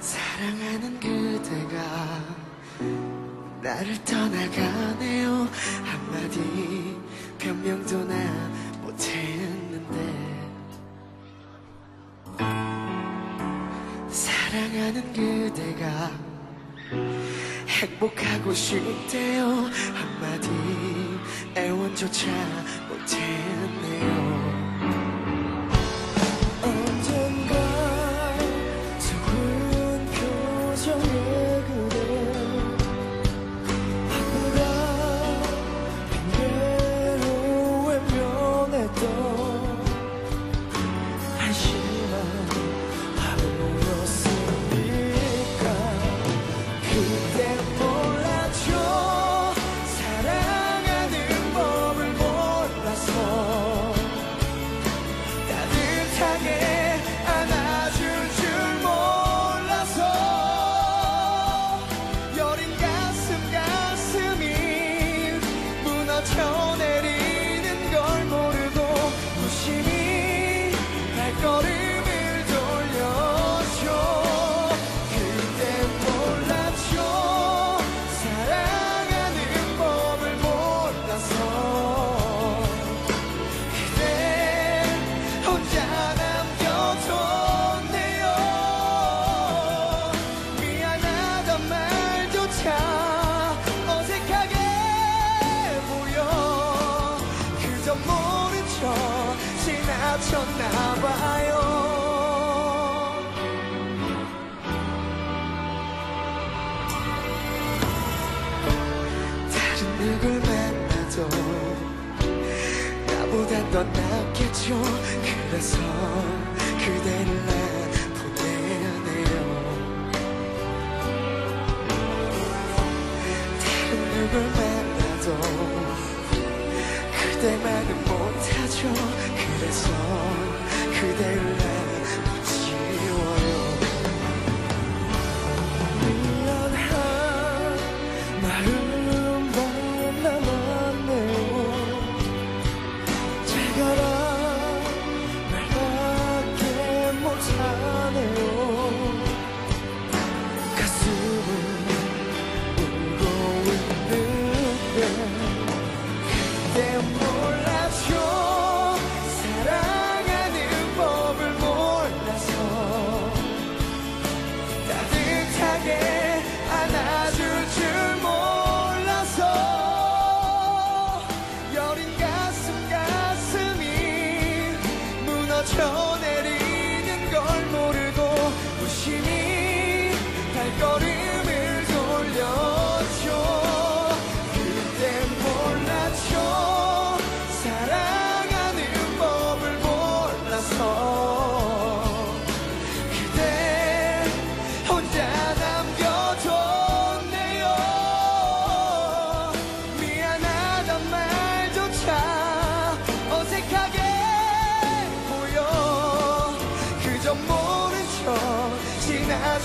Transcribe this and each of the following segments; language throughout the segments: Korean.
사랑하는 그대가 나를 떠나가 사는 그대가 행복하고 싶대요. 한마디 애원조차 못했네요. 다쳤나 봐요. 다른 누굴 만나도 나보다 더 낫겠죠. 그래서 그대를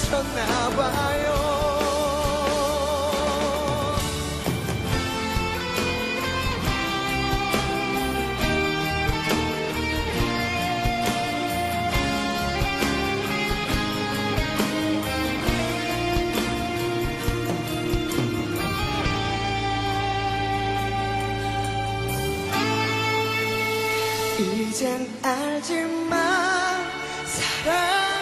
미쳤나 봐요. 이젠 알지만 사랑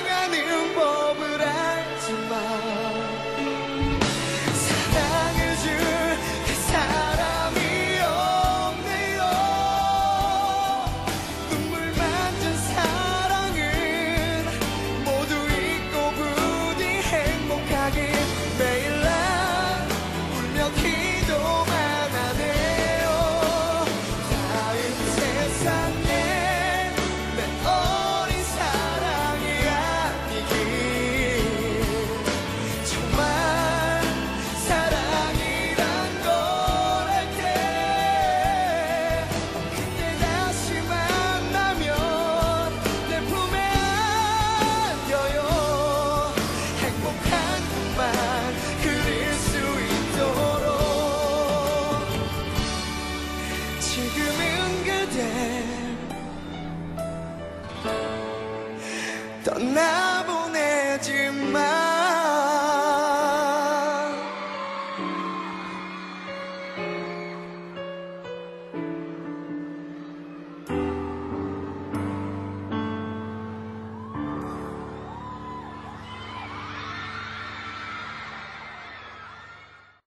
나 보내지 마.